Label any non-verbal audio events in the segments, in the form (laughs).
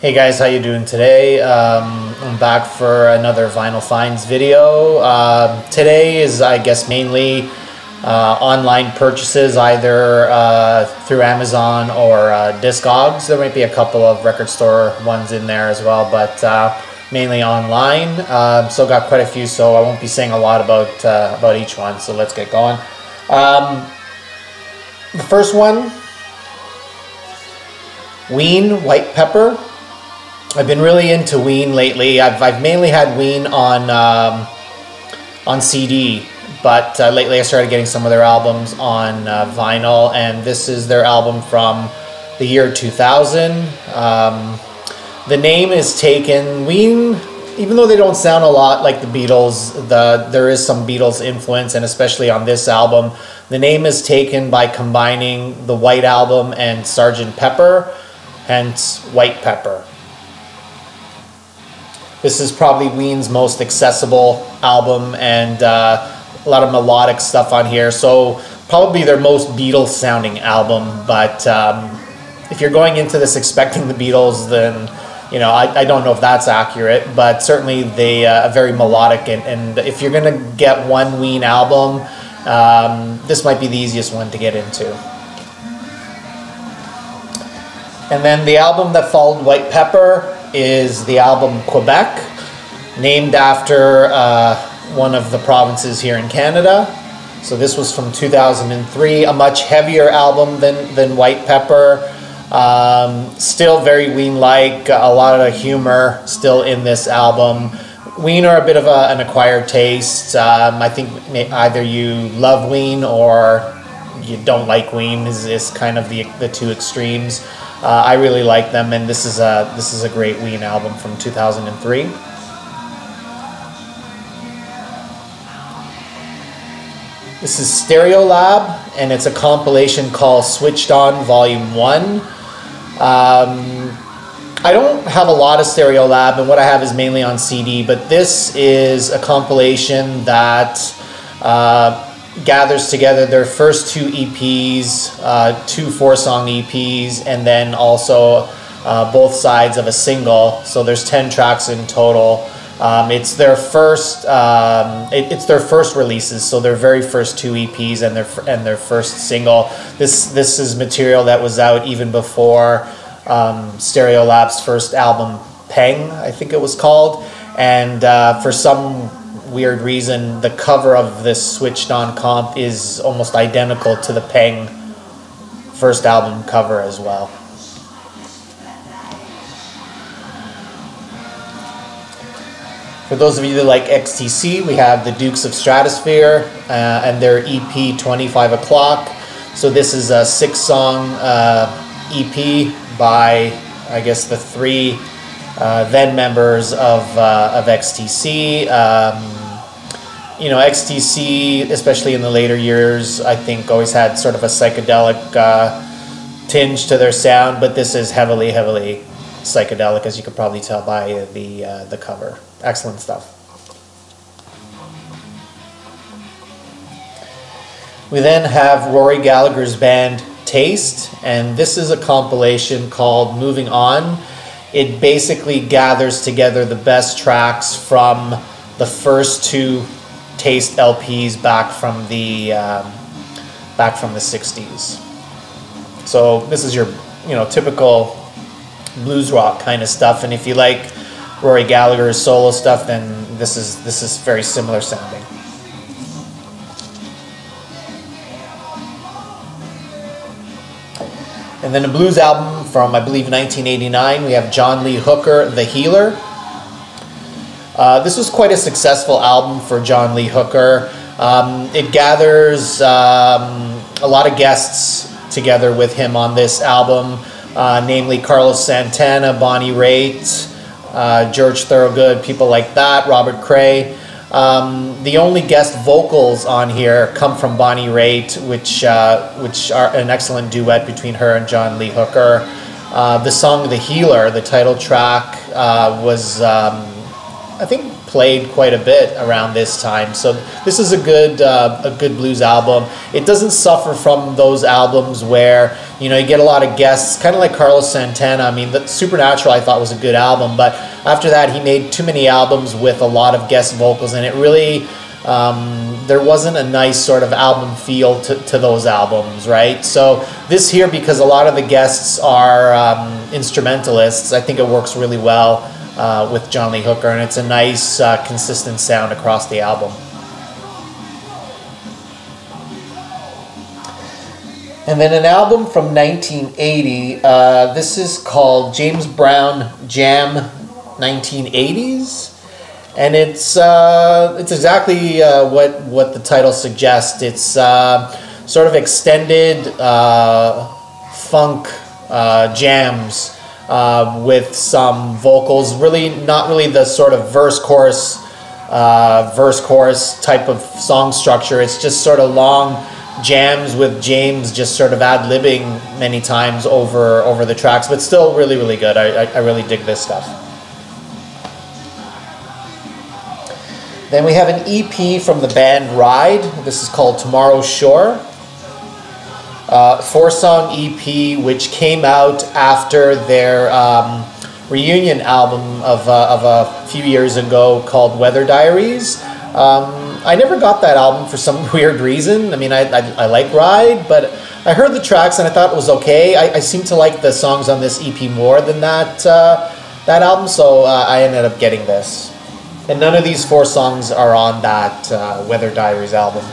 Hey guys, how you doing today? Um, I'm back for another Vinyl Finds video. Uh, today is, I guess, mainly uh, online purchases, either uh, through Amazon or uh, Discogs. There might be a couple of record store ones in there as well, but uh, mainly online. Uh, so got quite a few, so I won't be saying a lot about uh, about each one. So let's get going. Um, the first one, Ween White Pepper. I've been really into Ween lately. I've, I've mainly had Ween on um, on CD, but uh, lately I started getting some of their albums on uh, vinyl, and this is their album from the year 2000. Um, the name is taken. Ween, even though they don't sound a lot like the Beatles, the there is some Beatles influence, and especially on this album, the name is taken by combining the White Album and Sgt. Pepper, hence White Pepper. This is probably Ween's most accessible album and uh, a lot of melodic stuff on here. So probably their most Beatles sounding album. But um, if you're going into this expecting the Beatles, then you know I, I don't know if that's accurate. But certainly they uh, are very melodic. And, and if you're gonna get one Ween album, um, this might be the easiest one to get into. And then the album that followed White Pepper is the album Quebec, named after uh, one of the provinces here in Canada. So this was from 2003, a much heavier album than, than White Pepper. Um, still very Ween-like, a lot of humor still in this album. Ween are a bit of a, an acquired taste. Um, I think either you love Ween or you don't like Ween is, is kind of the, the two extremes. Uh, I really like them, and this is a this is a great Ween album from 2003. This is Stereolab, and it's a compilation called Switched On Volume 1. Um, I don't have a lot of Stereolab, and what I have is mainly on CD, but this is a compilation that uh, gathers together their first two EPs, uh, two four song EPs, and then also uh, both sides of a single. So there's 10 tracks in total. Um, it's their first. Um, it, it's their first releases, so their very first two EPs and their and their first single. This this is material that was out even before um, Stereolab's first album, Peng, I think it was called. And uh, for some weird reason, the cover of this switched on comp is almost identical to the Peng first album cover as well. For those of you that like XTC, we have the Dukes of Stratosphear uh, and their EP 25 O'Clock. So this is a six song uh, EP by, I guess, the three uh, then members of, uh, of XTC. Um, you know, XTC, especially in the later years, I think always had sort of a psychedelic uh, tinge to their sound, but this is heavily, heavily psychedelic, as you could probably tell by the uh, the cover. Excellent stuff. We then have Rory Gallagher's band Taste, and this is a compilation called Moving On. It basically gathers together the best tracks from the first two Taste LPs back from the um, back from the '60s. So this is your you know typical blues rock kind of stuff. And if you like Rory Gallagher's solo stuff, then this is this is very similar sounding. And then a blues album from I believe 1989. We have John Lee Hooker, The Healer. Uh, this was quite a successful album for John Lee Hooker. Um, it gathers um, a lot of guests together with him on this album uh, namely Carlos Santana, Bonnie Raitt, uh, George Thorogood, people like that, Robert Cray. Um, the only guest vocals on here come from Bonnie Raitt, which uh, which are an excellent duet between her and John Lee Hooker. Uh, the song "The Healer," the title track, uh, was um, I think played quite a bit around this time. So this is a good uh, a good blues album. It doesn't suffer from those albums where you know you get a lot of guests, kind of like Carlos Santana. I mean, the Supernatural I thought was a good album, but after that he made too many albums with a lot of guest vocals, and it really um, there wasn't a nice sort of album feel to, to those albums, right? So this here, because a lot of the guests are um, instrumentalists, I think it works really well uh, with John Lee Hooker, and it's a nice, uh, consistent sound across the album. And then an album from 1980. Uh, this is called James Brown Jam 1980s, and it's uh, it's exactly uh, what what the title suggests. It's uh, sort of extended funk jams uh, with some vocals. Really, not really the sort of verse chorus, uh, verse chorus type of song structure. It's just sort of long jams with James just sort of ad libbing many times over over the tracks, but still really really good. I, I, I really dig this stuff. Then we have an EP from the band Ride. This is called Tomorrow's Shore uh, four song EP, which came out after their um, reunion album of, uh, of a few years ago called Weather Diaries. Um, I never got that album for some (laughs) weird reason. I mean, I, I, I, like Ride, but I heard the tracks and I thought it was okay. I, I seem to like the songs on this EP more than that, uh, that album, so uh, I ended up getting this. And none of these four songs are on that uh, Weather Diaries album.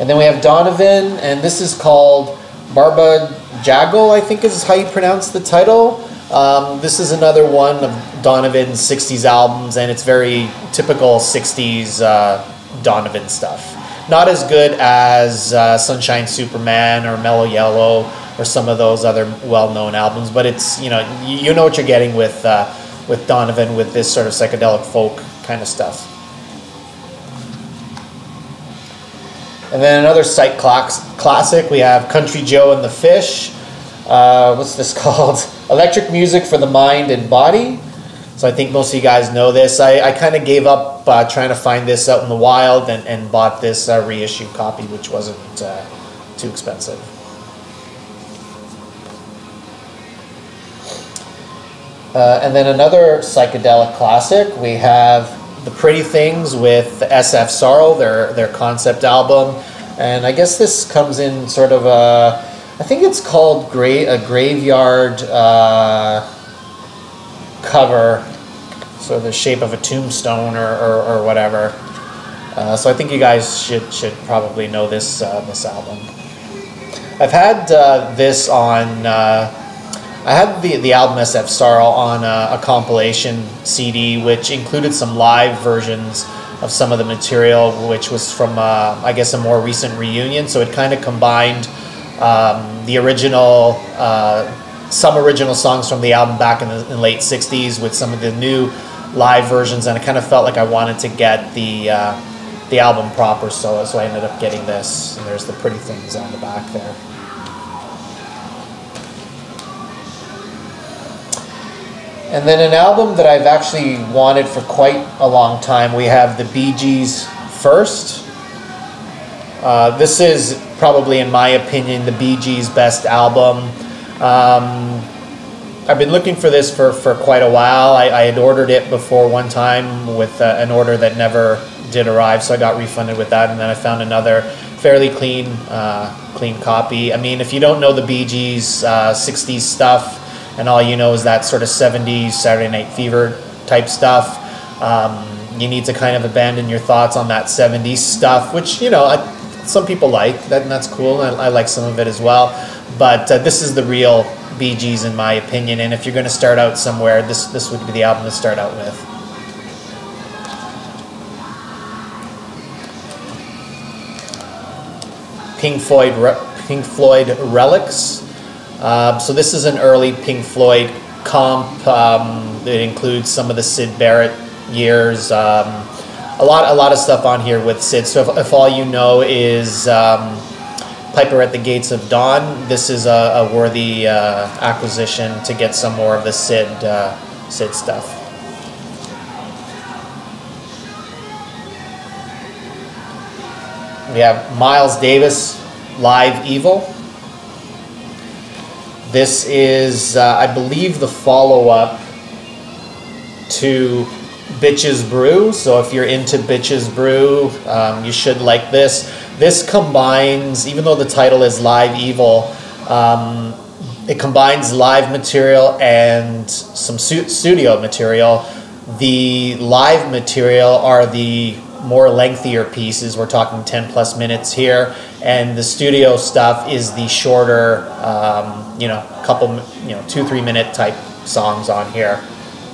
And then we have Donovan, and this is called Barba Jago, I think is how you pronounce the title. Um, this is another one of Donovan's 60s albums, and it's very typical 60s uh, Donovan stuff. Not as good as uh, Sunshine Superman or Mellow Yellow or some of those other well-known albums, but it's you know you, know what you're getting with uh, with Donovan with this sort of psychedelic folk kind of stuff. And then another psych classic, we have Country Joe and the Fish. Uh, what's this (laughs) called? Electric Music for the Mind and Body. So I think most of you guys know this. I, I kind of gave up uh, trying to find this out in the wild and, and bought this uh, reissue copy, which wasn't uh, too expensive. Uh, and then another psychedelic classic, we have the Pretty Things with SF Sorrow, their their concept album, and I guess this comes in sort of a, I think it's called gra- a graveyard uh, cover, sort of the shape of a tombstone or, or, or whatever. Uh, so I think you guys should should probably know this uh, this album. I've had uh, this on uh, I had the, the album SF Sorrow on a, a, compilation CD, which included some live versions of some of the material, which was from, uh, I guess, a more recent reunion. So it kind of combined um, the original, uh, some original songs from the album back in the in late 60s with some of the new live versions. And I kind of felt like I wanted to get the, uh, the album proper, so, so I ended up getting this. And there's the pretty things on the back there. And then an album that I've actually wanted for quite a long time, we have the Bee Gees First. Uh, this is probably, in my opinion, the Bee Gees' best album. Um, I've been looking for this for, for quite a while. I, I had ordered it before one time with uh, an order that never did arrive, so I got refunded with that, and then I found another fairly clean, uh, clean copy. I mean, if you don't know the Bee Gees' 60s uh, stuff, and all you know is that sort of 70s Saturday Night Fever type stuff. Um, you need to kind of abandon your thoughts on that 70s stuff, which, you know, I, some people like, that, and that's cool. I, I, like some of it as well. But uh, this is the real Bee Gees, in my opinion. And if you're going to start out somewhere, this, this would be the album to start out with. Pink Floyd, Pink Floyd Relics. Um, so this is an early Pink Floyd comp. Um, it includes some of the Syd Barrett years. Um, a lot, a lot of stuff on here with Syd. So if, if all you know is um, Piper at the Gates of Dawn, this is a, a worthy uh, acquisition to get some more of the Syd, uh, Syd stuff. We have Miles Davis, Live Evil. This is, uh, I believe, the follow-up to Bitches Brew. So if you're into Bitches Brew, um, you should like this. This combines, even though the title is Live Evil, um, it combines live material and some studio material. The live material are the more lengthier pieces. We're talking 10 plus minutes here. And the studio stuff is the shorter, um, you know, couple, you know, two, three minute type songs on here.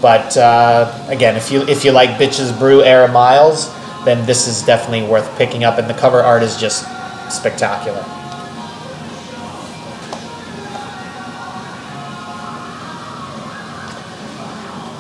But uh, again, if you if you like Bitches Brew era Miles, then this is definitely worth picking up. And the cover art is just spectacular.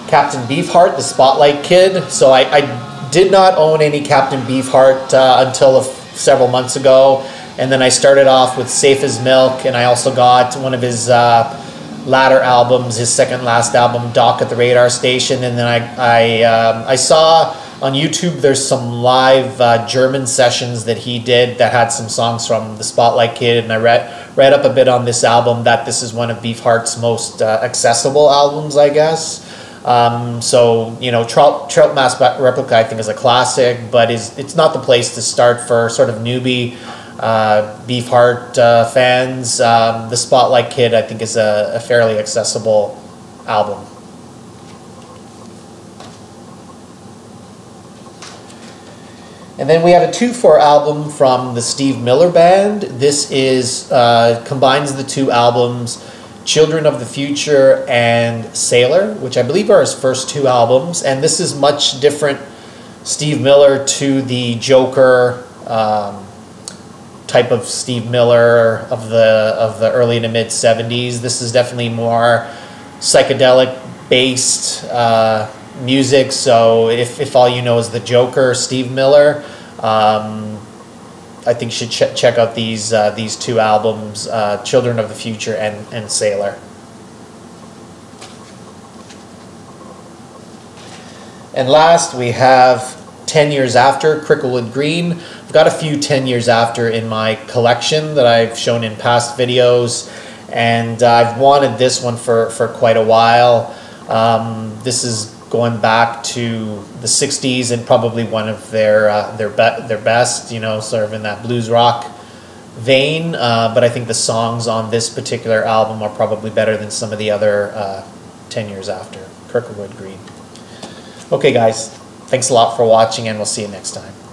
Captain Beefheart, the Spotlight Kid. So I, I did not own any Captain Beefheart uh, until several months ago. And then I started off with Safe as Milk, and I also got one of his uh, latter albums, his second last album, Doc at the Radar Station. And then I, I, um, I saw on YouTube there's some live uh, German sessions that he did that had some songs from the Spotlight Kid, and I read read up a bit on this album that this is one of Beefheart's most uh, accessible albums, I guess. Um, so you know, Trout, Trout Mask Replica I think is a classic, but is it's not the place to start for sort of newbie uh, Beefheart uh, fans. Um, the Spotlight Kid I think is a, a fairly accessible album. And then we have a 2-4 album from the Steve Miller Band. This is uh, combines the two albums Children of the Future and Sailor, which I believe are his first two albums. And this is much different Steve Miller to the Joker um, type of Steve Miller of the of the early to mid 70s. This is definitely more psychedelic based uh, music. So if, if all you know is the Joker, Steve Miller, um, I think should ch- check out these uh, these two albums, uh, "Children of the Future" and and "Sailor." And last, we have 10 Years After, Cricklewood Green. I've got a few 10 Years After in my collection that I've shown in past videos, and uh, I've wanted this one for, for quite a while. Um, this is going back to the 60s and probably one of their uh, their be- their best, you know, sort of in that blues rock vein. Uh, but I think the songs on this particular album are probably better than some of the other uh, 10 years after Kirkwood Green. Okay, guys, thanks a lot for watching, and we'll see you next time.